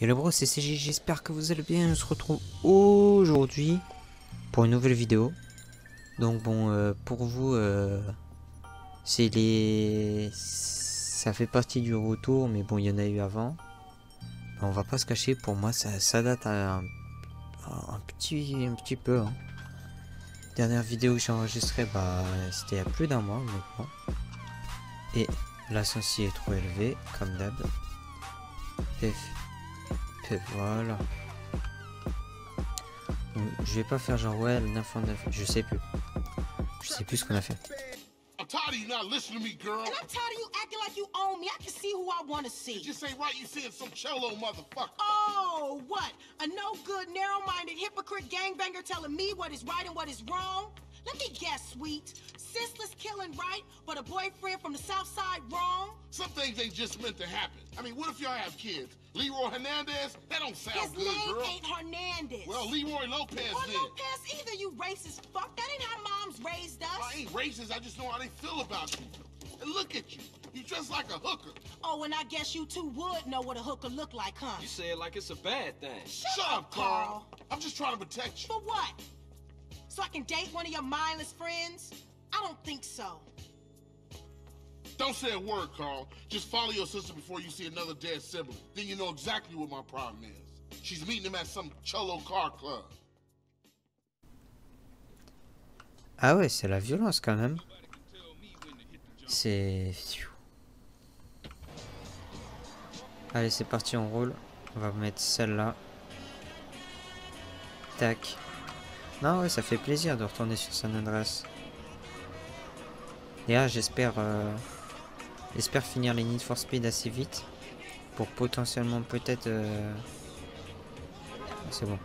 Le bro, c'est CG, j'espère que vous allez bien. On se retrouve aujourd'hui pour une nouvelle vidéo. Donc bon, euh, pour vous, euh, c'est les... Ça fait partie du retour, mais bon, il y en a eu avant. On va pas se cacher, pour moi, ça, date un, un, petit, un petit peu. Hein. Dernière vidéo que j'ai enregistrée, bah, c'était il y a plus d'un mois, maintenant. Et la sensi est trop élevée, comme d'hab. Voilà. Je vais pas faire genre ouais le 9 en 9. Je sais plus. Je sais plus ce qu'on a fait. I'm tired of you not listening to me, girl. And I'm tired of you acting like you own me. I can see who I want to see. It just ain't right you seeing some cello motherfucker. Oh, what? A no good, narrow minded hypocrite gangbanger telling me what is right and what is wrong? Let me guess, sweet. Senseless killing right, but a boyfriend from the south side wrong? Some things ain't just meant to happen. I mean, what if y'all have kids? Leroy Hernandez? That don't sound His good, name girl. ain't Hernandez. Well, Leroy Lopez or then. Lopez either, you racist fuck. That ain't how moms raised us. I ain't racist. I just know how they feel about you. And look at you. You dress like a hooker. Oh, and I guess you two would know what a hooker look like, huh? You say it like it's a bad thing. Shut, Shut up, Carl. I'm just trying to protect you. For what? So I can date one of your mindless friends? I don't think so. Don't say a word, Carl. Just follow your sister before you see another dead sibling. Then you know exactly what my problem is. She's meeting him at some cholo car club. Ah ouais, c'est la violence quand même. C'est... Allez, c'est parti, on roule. On va mettre celle-là. Tac. Non, ouais, ça fait plaisir de retourner sur San Andreas. D'ailleurs, j'espère euh, j'espère finir les Need for Speed assez vite. Pour potentiellement peut-être... Euh, c'est bon.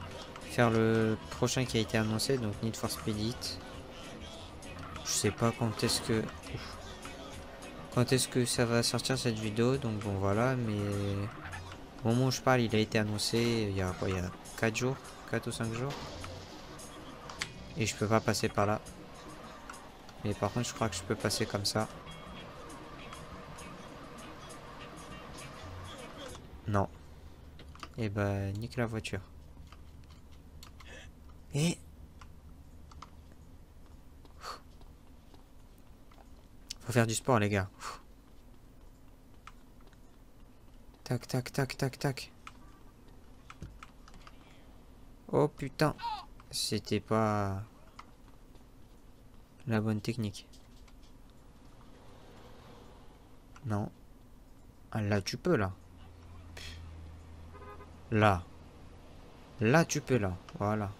Faire le prochain qui a été annoncé, donc Need for Speed Hit. Je sais pas quand est-ce que... Quand est-ce que ça va sortir cette vidéo, donc bon voilà, mais... Au moment où je parle, il a été annoncé il y a quoi, il y a 4 jours 4 ou 5 jours et je peux pas passer par là. Mais par contre, je crois que je peux passer comme ça. Non. Et eh ben, nique la voiture. Et... Faut faire du sport, les gars. Tac, tac, tac, tac, tac. Oh putain. C'était pas la bonne technique. Non. Ah, là, tu peux, là. Là. Là, tu peux, là. Voilà.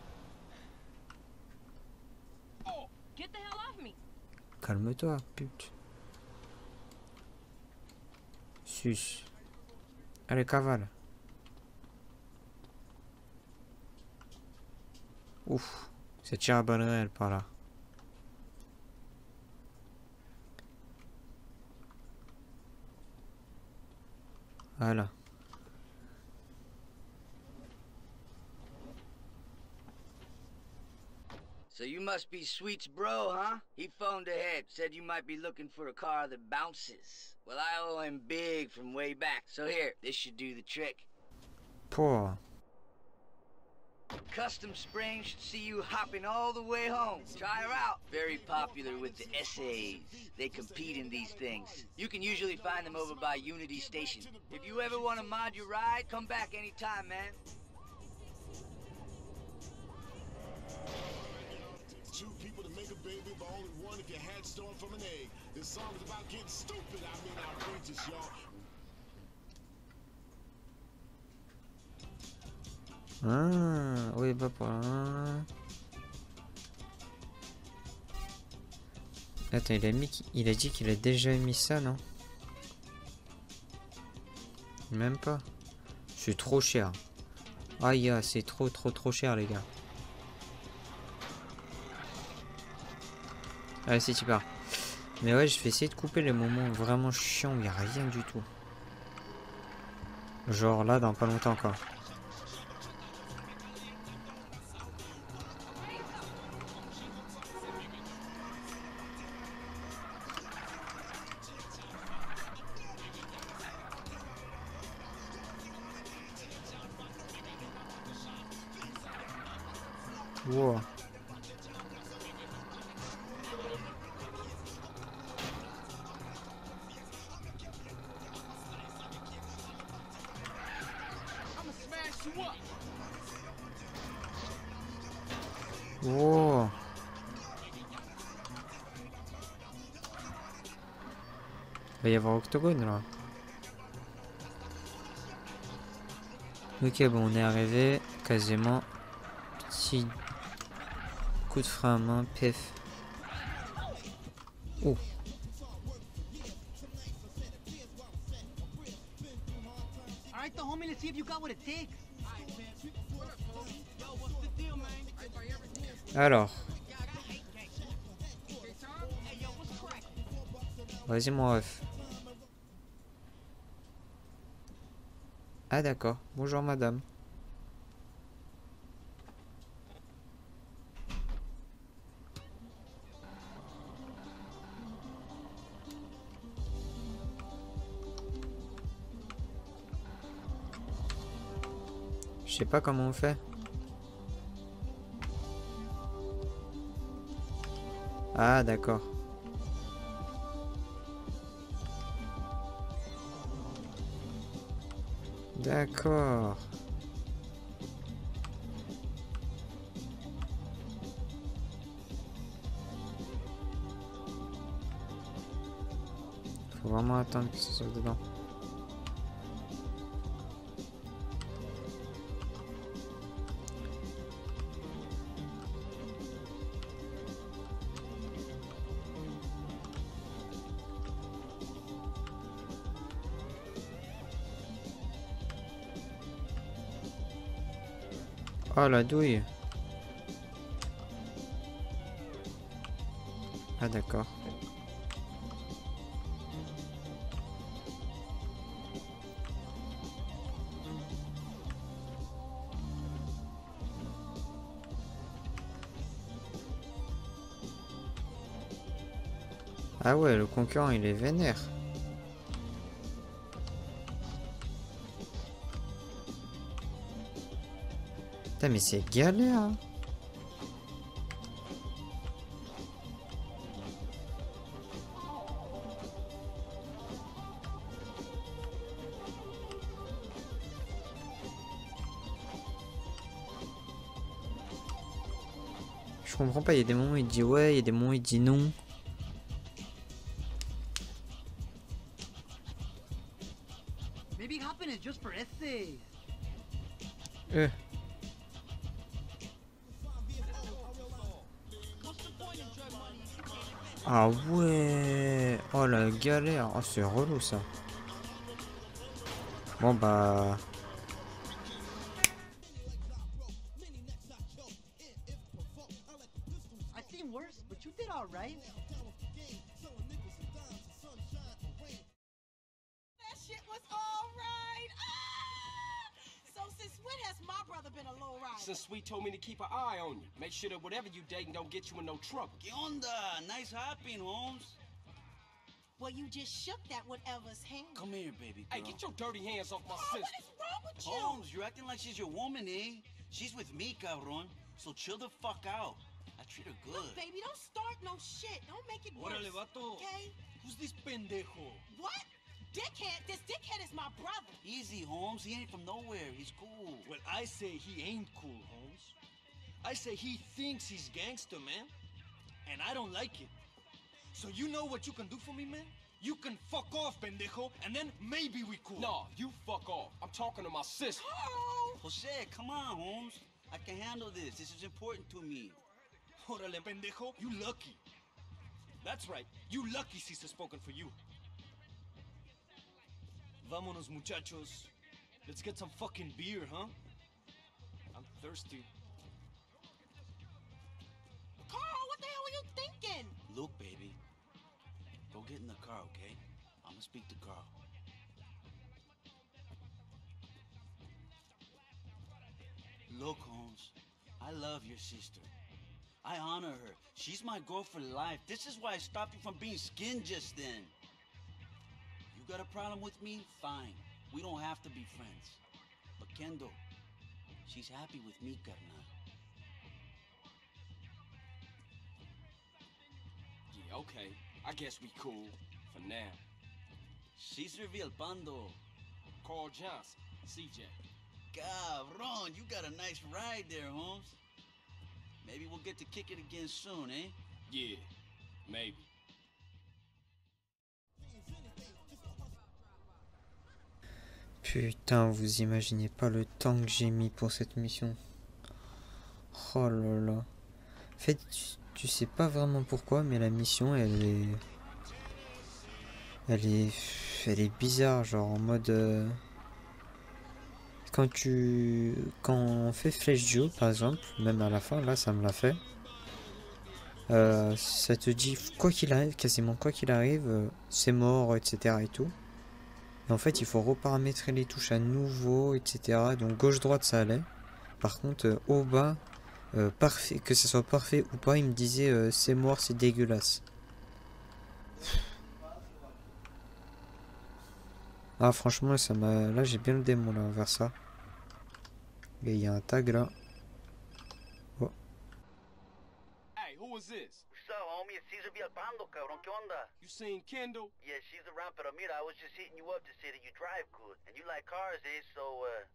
Calme-toi, pute. Sus. Allez, cavale. Ouf. C'est tire à balles réelles par là. Voilà. So you must be Sweet's bro, huh? He phoned ahead, said you might be looking for a car that bounces. Well, I owe him big from way back. So here, this should do the trick. Poor. Custom Spring should see you hopping all the way home. Try her out. Very popular with the essays. They compete in these things. You can usually find them over by Unity Station. If you ever want to mod your ride, come back anytime, man. Two people to make a baby, but only one if you had storm from an egg. This song is about getting stupid. I mean outrageous, y'all. Ah, oui, bah pour Attends, il a mis, il a dit qu'il a déjà mis ça, non? Même pas. C'est trop cher. Aïe, ah, c'est trop, trop, trop cher, les gars. Allez, c'est pars. Mais ouais, je vais essayer de couper les moments vraiment chiants où il n'y a rien du tout. Genre là, dans pas longtemps encore. Wow. Il va y avoir octogone là. Ok bon on est arrivé quasiment. Petit coup de frein à main, pif. Oh. Alright, homie, let's see if you got what it takes. Alors. Vas-y mon ref. Ah d'accord. Bonjour madame. Je sais pas comment on fait. Ah d'accord. D'accord. Faut vraiment attendre que ce soit dedans. Oh la douille. Ah d'accord. Ah ouais, le concurrent il est vénère. Putain mais c'est galère. hein. Je comprends pas, il y a des moments où il dit ouais, il y a des moments où il dit non. Maybe hopping is just for essays. Euh. Ah ouais. Oh la galère. Oh c'est relou ça. Bon bah... Since Sweet told me to keep an eye on you. Make sure that whatever you dating don't get you in no trouble. ¿Qué onda? Nice hopping, Holmes. well, you just shook that whatever's hand. Come here, baby girl. Hey, get your dirty hands off my Oh, sister. is wrong with you? Holmes, you're acting like she's your woman, eh? She's with me, cabron. So chill the fuck out. I treat her good. Look, baby, don't start no shit. Don't make it worse. Órale, vato. Okay? Who's this pendejo? What? Dickhead? This dickhead is my brother. Easy, Holmes. He ain't from nowhere. He's cool. Well, I say he ain't cool, Holmes. I say he thinks he's gangster, man. And I don't like it. So you know what you can do for me, man? You can fuck off, pendejo, and then maybe we cool. No, you fuck off. I'm talking to my sister. Oh! Jose, come on, Holmes. I can handle this. This is important to me. Órale, pendejo, you lucky. That's right, you lucky Cesar spoken for you. Vámonos, muchachos. Let's get some fucking beer, huh? I'm thirsty. Carl, what the hell are you thinking? Look, baby. Go get in the car, okay? I'm gonna speak to Carl. Look, Holmes. I love your sister. I honor her. She's my girl for life. This is why I stopped you from being skinned just then got a problem with me? Fine. We don't have to be friends. But Kendo, she's happy with me, carnal. Yeah, okay. I guess we cool. For now. She's revealed Bando. Carl Johnson. CJ. Cabron, you got a nice ride there, Holmes. Maybe we'll get to kick it again soon, eh? Yeah, maybe. Putain, vous imaginez pas le temps que j'ai mis pour cette mission. Oh là là. En fait, tu, sais pas vraiment pourquoi, mais la mission, elle est... Elle est... Elle est bizarre, genre en mode... euh, Quand tu... Quand on fait Flèche Joe, par exemple, même à la fin, là, ça me l'a fait. Euh, ça te dit, quoi qu'il arrive, quasiment quoi qu'il arrive, euh, c'est mort, etc. et tout. En fait, il faut reparamétrer les touches à nouveau, etc. Donc gauche-droite, ça allait. Par contre, euh, au bas, euh, parfait, que ce soit parfait ou pas, il me disait euh, c'est mort, c'est dégueulasse. Ah, franchement, ça m'a. Là, j'ai bien le démon là vers ça. Et il y a un tag là. Hey, who is this? Homie? It's Cesar Villalpando, cabrón. ¿Qué onda? You seen Kendall? Yeah, she's around, pero mira, I was just hitting you up to say that you drive good. And you like cars, eh? So, uh,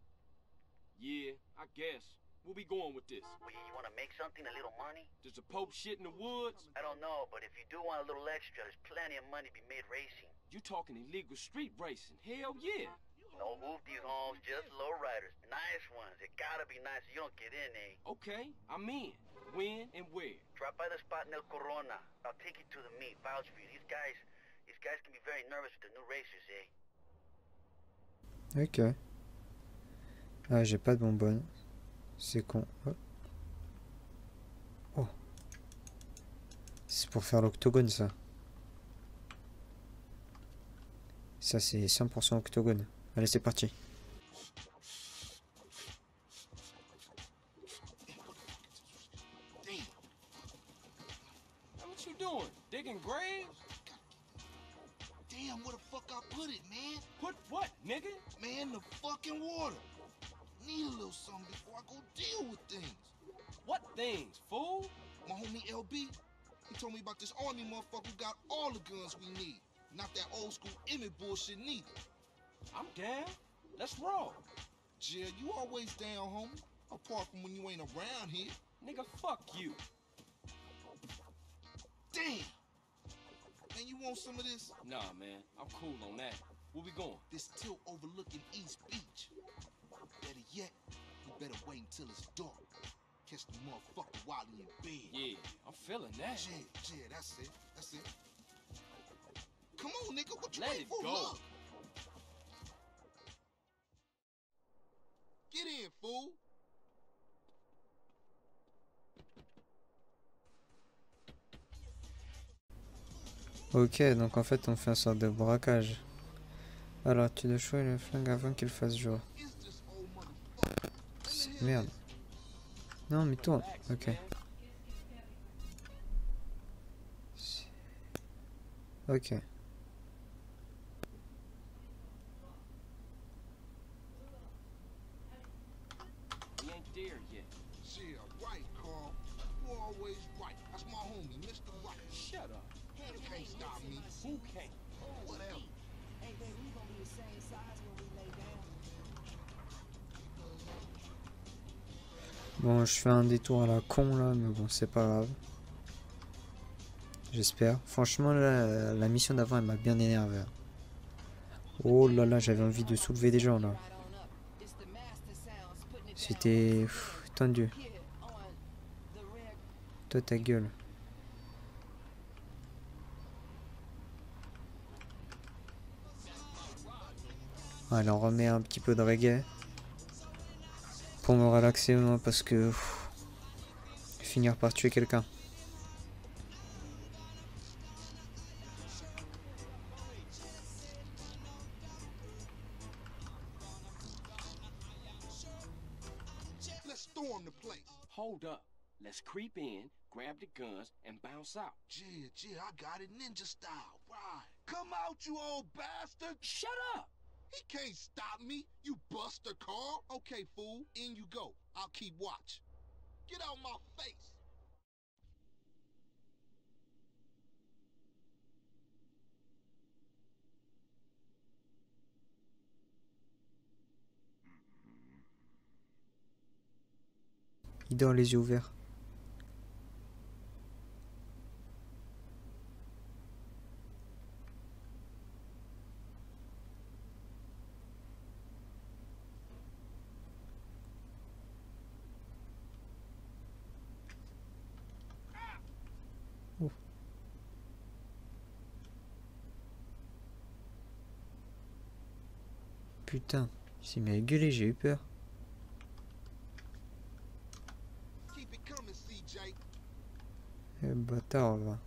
Yeah, I guess. Where we going with this? well, you want to make something, a little money? Does the Pope shit in the woods? I don't know, but if you do want a little extra, there's plenty of money to be made racing. You talking illegal street racing? Hell yeah. No hoopties, homes, just low riders. Nice ones. It gotta be nice you don't get in, eh? Okay, I'm in. When and where? Drop by the spot in El Corona. I'll take you to the meet. Vouch for you. These guys, these guys can be very nervous with the new racers, eh? Ok. Ah, j'ai pas de bonbonne. C'est con. Oh. Oh. C'est pour faire l'octogone, ça. Ça, c'est 100% octogone. Allez, c'est parti. What you doing? Digging graves? Damn, where the fuck I put it, man? Put what, nigga? Man, the fucking water. Need a little something before I go deal with things. What things, fool? My homie LB, he told me about this army motherfucker who got all the guns we need. Not that old school Emmett bullshit neither. I'm down. Let's roll. Jill, you always down, homie. Apart from when you ain't around here. Nigga, fuck you. Damn! Man, you want some of this? Nah, man. I'm cool on that. Where we going? This tilt overlooking East Beach. Better yet, you better wait until it's dark. Catch the motherfucker while he in bed. Yeah, I'm feeling that. Yeah, yeah, that's it. That's it. Come on, nigga. What you Let waiting it for? go. Look. Ok, donc en fait, on fait un sorte de braquage. Alors, tu dois choisir le flingue avant qu'il fasse jour. Merde. Non, mais tourne. Ok. Ok. Bon, je fais un détour à la con là, mais bon, c'est pas grave. J'espère. Franchement, la, la mission d'avant, elle m'a bien énervé. Oh là là, j'avais envie de soulever des gens là. C'était tendu. Toi, ta gueule. Allez, on remet un petit peu de reggae. Pour me relaxer, moi, parce que... pff, finir par tuer quelqu'un. Let's storm the place. Hold up. Let's creep in, grab the guns, and bounce out. Yeah, yeah, I got it ninja style. Right. Come out, you old bastard. Shut up! He can't stop me. You buster Carl. Okay, fool. In you go. I'll keep watch. Get out my face. Il dort les yeux ouverts. Putain, il s'est mis à gueuler, j'ai eu peur. Eh bâtard, va.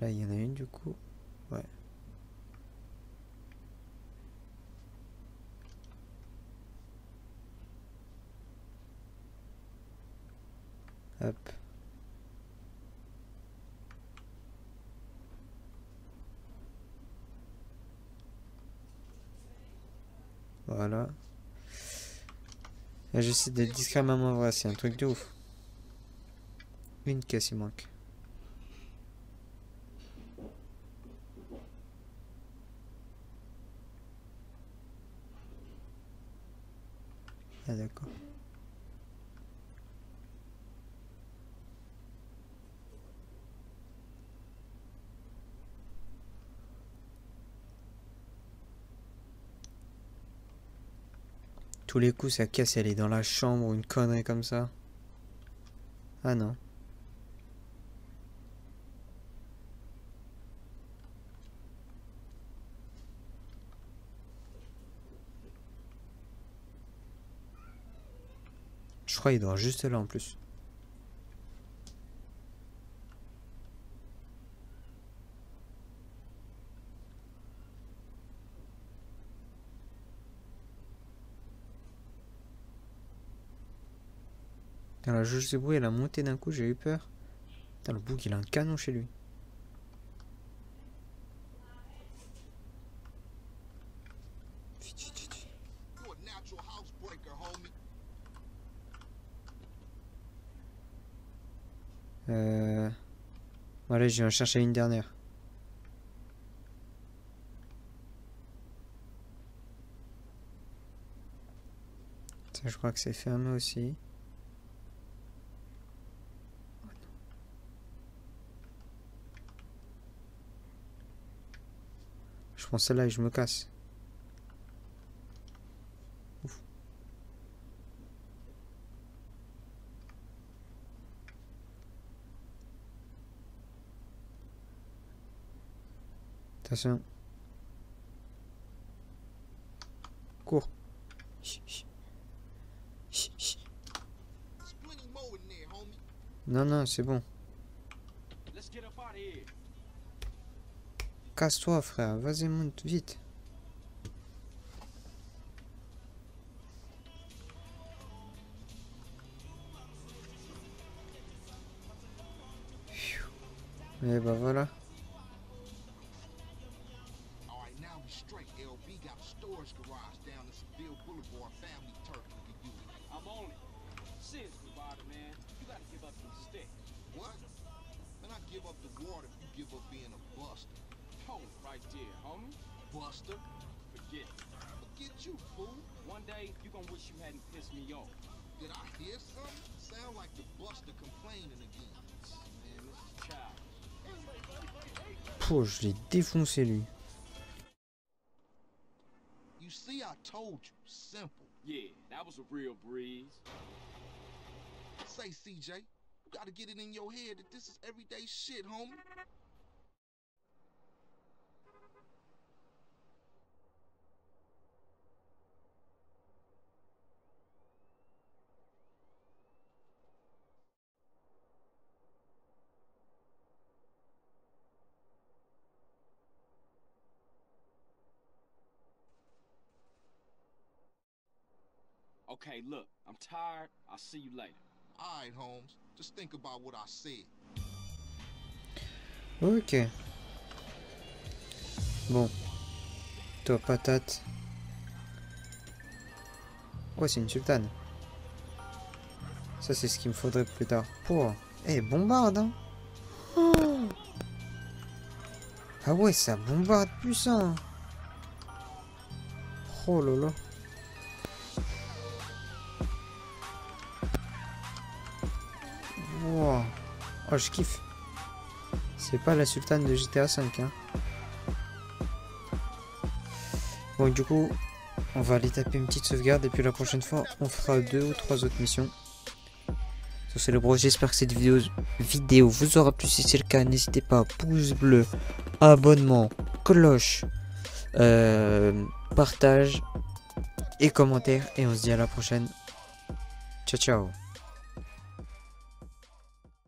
Là, il y en a une du coup. Ouais. Hop. Voilà. J'essaie d'être discrètement vrai, c'est un truc de ouf. Une caisse il manque. Ah d'accord. Tous les coups ça casse, elle est dans la chambre ou une connerie comme ça. Ah non. Je crois qu'il doit juste là en plus. Juge de bruit, elle a monté d'un coup, j'ai eu peur. Putain, le bouc, il a un canon chez lui. Euh... Allez, je vais en chercher une dernière. Je crois que c'est fermé aussi. Prends celle-là et je me casse. Ouf. Attention. Cours. Non, non, c'est bon. Let's get up out of here. Casse-toi, frère. Vas-y, monte vite. Et bah voilà. It homie. Buster? Forget it. Forget you, fool. One day, you gonna wish you hadn't pissed me off. Did I hear something? Sound like the buster complaining again. Man, this is child. Pouh, je l'ai défoncé lui. You see, I told you. Simple. Yeah, that was a real breeze. Say, CJ, you gotta get it in your head that this is everyday shit, homie. Okay, look, I'm tired. I'll see you later. Alright, Holmes. Just think about what I said. Ok. Bon. Toi, patate. Ouais, c'est une sultane. Ça, c'est ce qu'il me faudrait plus tard. Pour. Eh, bombarde, hein. Oh. Ah ouais, ça bombarde puissant. Oh là là. Oh, je kiffe. C'est pas la sultane de GTA 5. Hein. Bon, du coup, on va aller taper une petite sauvegarde et puis la prochaine fois, on fera deux ou trois autres missions. c'est le bro, j'espère que cette vidéo, vidéo vous aura plu. Si c'est le cas, n'hésitez pas, pouce bleu, abonnement, cloche, euh, partage et commentaire. Et on se dit à la prochaine. Ciao, ciao.